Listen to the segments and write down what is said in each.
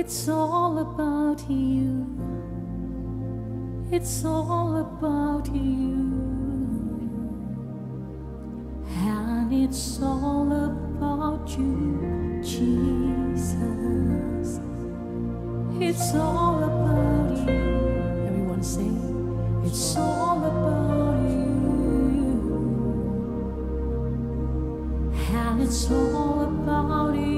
It's all about you. It's all about you. And it's all about you, Jesus. It's all about you. Everyone say, It's all about you. And it's all about you,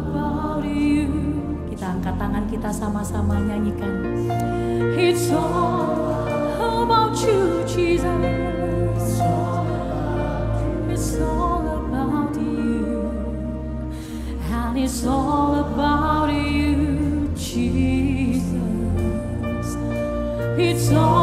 Angkat tangan kita sama-sama nyanyikan. It's all about you, Jesus. It's all about you. And it's all about you, Jesus. It's all